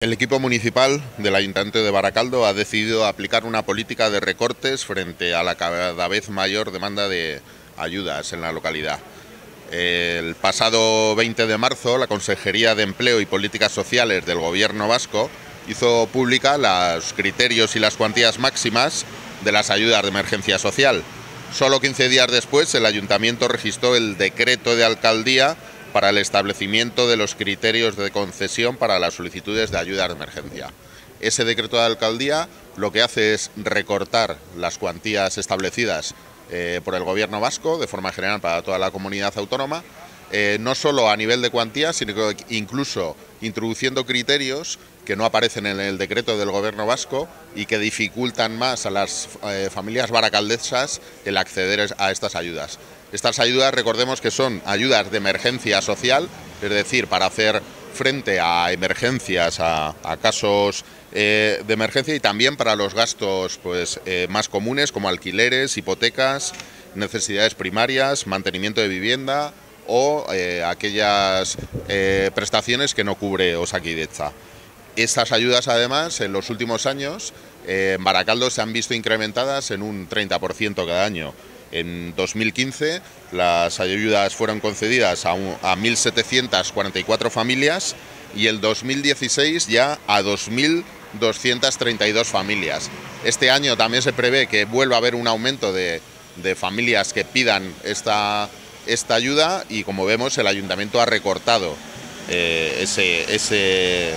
El equipo municipal del Ayuntamiento de Baracaldo ha decidido aplicar una política de recortes frente a la cada vez mayor demanda de ayudas en la localidad. El pasado 20 de marzo, la Consejería de Empleo y Políticas Sociales del Gobierno vasco hizo pública los criterios y las cuantías máximas de las ayudas de emergencia social. Solo 15 días después, el Ayuntamiento registró el decreto de alcaldía para el establecimiento de los criterios de concesión para las solicitudes de ayuda de emergencia. Ese decreto de alcaldía lo que hace es recortar las cuantías establecidas eh, por el gobierno vasco de forma general para toda la comunidad autónoma, eh, no solo a nivel de cuantías, sino incluso introduciendo criterios que no aparecen en el decreto del gobierno vasco y que dificultan más a las eh, familias baracaldesas el acceder a estas ayudas. Estas ayudas, recordemos que son ayudas de emergencia social, es decir, para hacer frente a emergencias, a, casos eh, de emergencia y también para los gastos pues, eh, más comunes como alquileres, hipotecas, necesidades primarias, mantenimiento de vivienda o eh, aquellas prestaciones que no cubre Osakidecha. Estas ayudas además en los últimos años en Baracaldo se han visto incrementadas en un 30% cada año. En 2015 las ayudas fueron concedidas a, a 1.744 familias y el 2016 ya a 2.232 familias. Este año también se prevé que vuelva a haber un aumento de, familias que pidan esta, esta, ayuda y como vemos el ayuntamiento ha recortado eh, ese,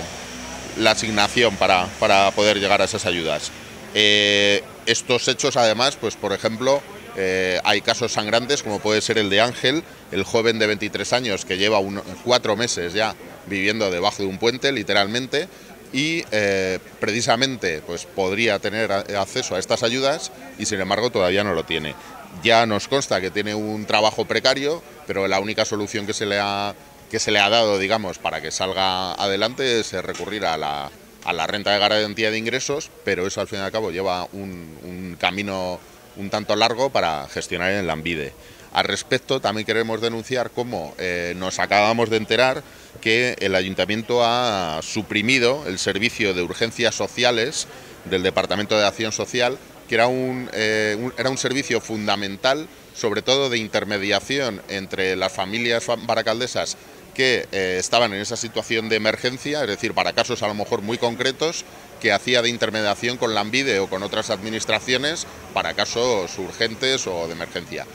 la asignación para, poder llegar a esas ayudas. Eh, estos hechos además, pues por ejemplo, eh, hay casos sangrantes como puede ser el de Ángel, el joven de 23 años que lleva cuatro meses ya viviendo debajo de un puente, literalmente, y eh, precisamente pues, podría tener acceso a estas ayudas y sin embargo todavía no lo tiene. Ya nos consta que tiene un trabajo precario, pero la única solución que se le ha, que se le ha dado, digamos, para que salga adelante es recurrir a la, a la renta de garantía de ingresos, pero eso al fin y al cabo lleva un camino un tanto largo para gestionar en Lambide. Al respecto, también queremos denunciar cómo eh, nos acabamos de enterar que el Ayuntamiento ha suprimido el servicio de urgencias sociales del Departamento de Acción Social, que era un, eh, era un servicio fundamental, sobre todo de intermediación entre las familias baracaldesas que eh, estaban en esa situación de emergencia, es decir, para casos a lo mejor muy concretos, que hacía de intermediación con la o con otras administraciones para casos urgentes o de emergencia.